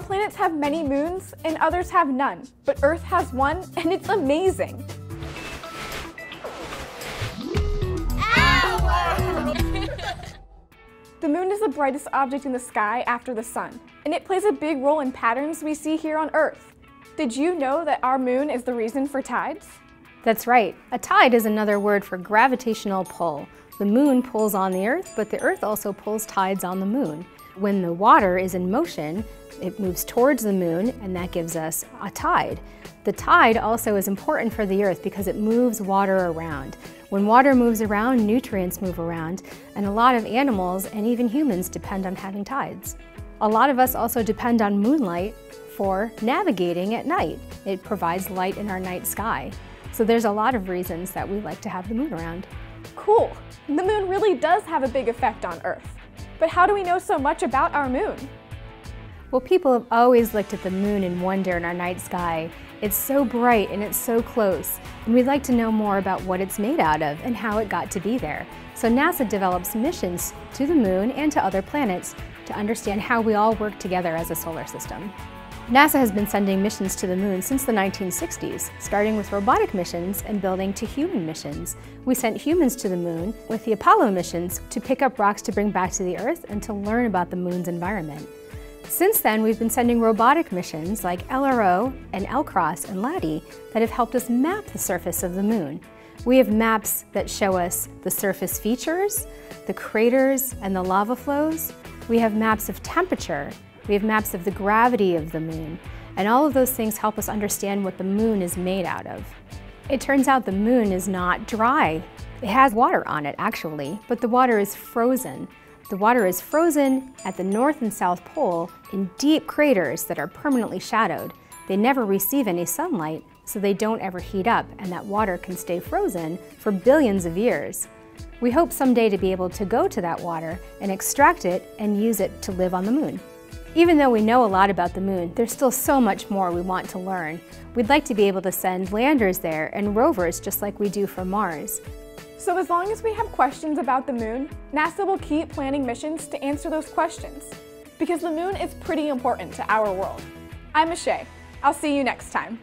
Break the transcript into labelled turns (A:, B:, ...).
A: Some planets have many moons and others have none, but Earth has one and it's amazing. The moon is the brightest object in the sky after the sun, and it plays a big role in patterns we see here on Earth. Did you know that our moon is the reason for tides?
B: That's right. A tide is another word for gravitational pull. The moon pulls on the Earth, but the Earth also pulls tides on the moon. When the water is in motion, it moves towards the moon, and that gives us a tide. The tide also is important for the Earth because it moves water around. When water moves around, nutrients move around, and a lot of animals and even humans depend on having tides. A lot of us also depend on moonlight for navigating at night. It provides light in our night sky. So there's a lot of reasons that we like to have the moon around.
A: Cool! The moon really does have a big effect on Earth. But how do we know so much about our moon?
B: Well, people have always looked at the moon in wonder in our night sky. It's so bright and it's so close, and we'd like to know more about what it's made out of and how it got to be there. So NASA develops missions to the moon and to other planets to understand how we all work together as a solar system. NASA has been sending missions to the moon since the 1960s, starting with robotic missions and building to human missions. We sent humans to the moon with the Apollo missions to pick up rocks to bring back to the Earth and to learn about the moon's environment. Since then, we've been sending robotic missions like LRO and LCROSS and LADEE that have helped us map the surface of the moon. We have maps that show us the surface features, the craters and the lava flows. We have maps of temperature. We have maps of the gravity of the moon. And all of those things help us understand what the moon is made out of. It turns out the moon is not dry. It has water on it, actually, but the water is frozen. The water is frozen at the North and South Pole in deep craters that are permanently shadowed. They never receive any sunlight, so they don't ever heat up, and that water can stay frozen for billions of years. We hope someday to be able to go to that water and extract it and use it to live on the moon. Even though we know a lot about the moon, there's still so much more we want to learn. We'd like to be able to send landers there and rovers just like we do for Mars.
A: So as long as we have questions about the moon, NASA will keep planning missions to answer those questions. Because the moon is pretty important to our world. I'm Ashay. I'll see you next time.